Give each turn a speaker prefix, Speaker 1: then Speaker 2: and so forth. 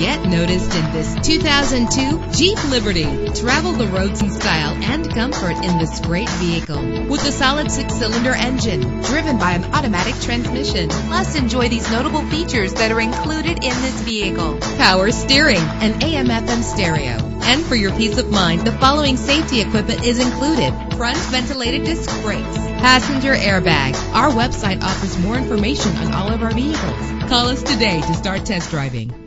Speaker 1: Get noticed in this 2002 Jeep Liberty. Travel the roads in style and comfort in this great vehicle. With a solid six-cylinder engine driven by an automatic transmission. Plus, enjoy these notable features that are included in this vehicle. Power steering and AM-FM stereo. And for your peace of mind, the following safety equipment is included. Front ventilated disc brakes, passenger airbag. Our website offers more information on all of our vehicles. Call us today to start test driving.